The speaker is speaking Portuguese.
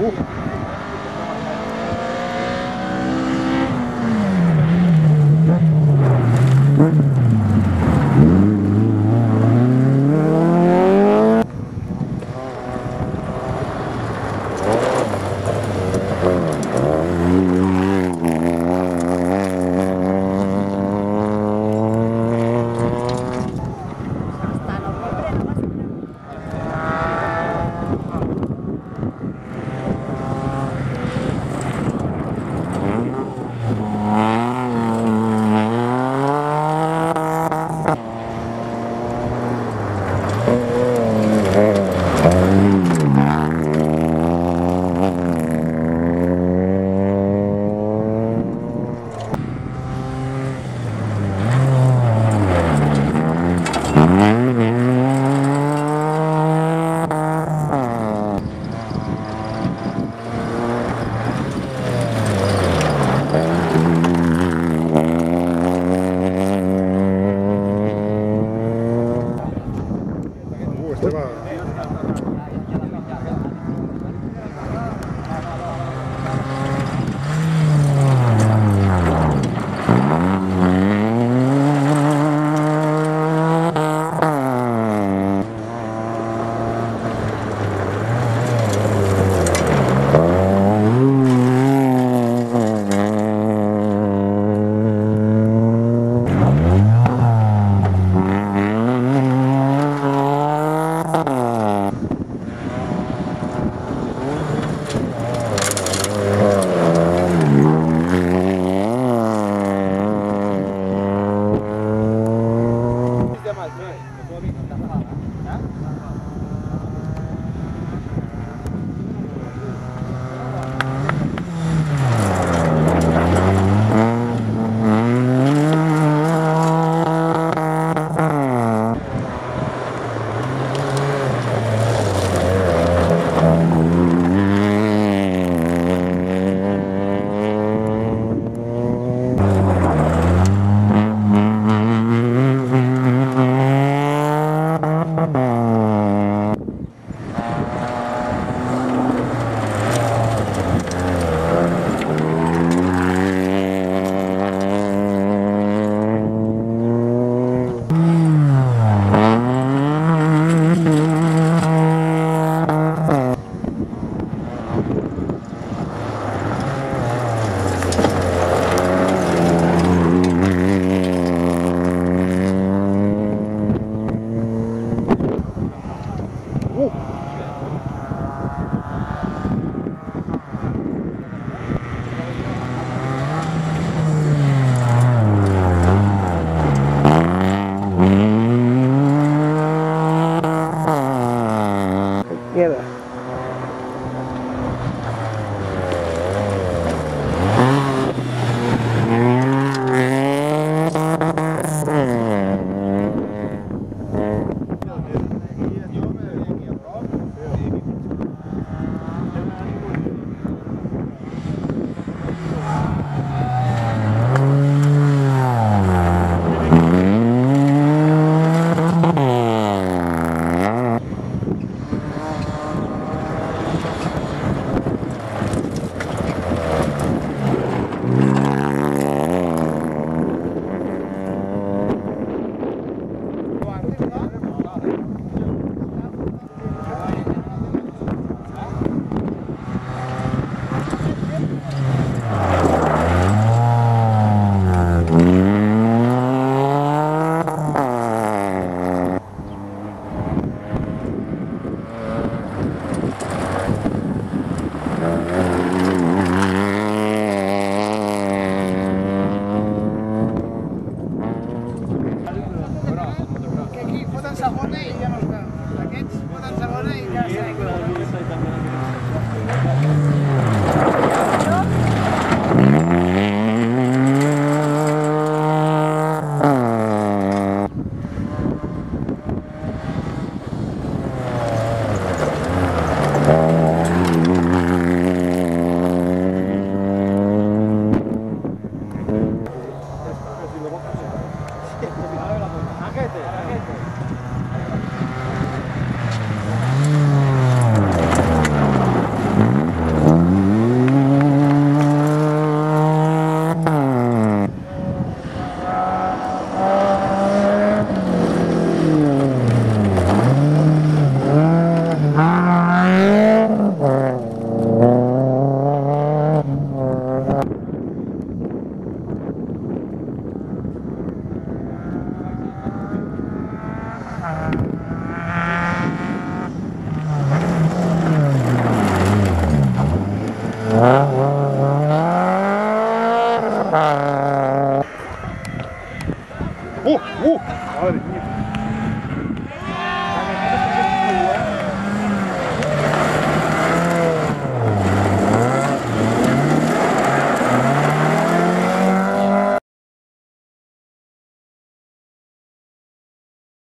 burro. Mm. お Ah. Uh, uh.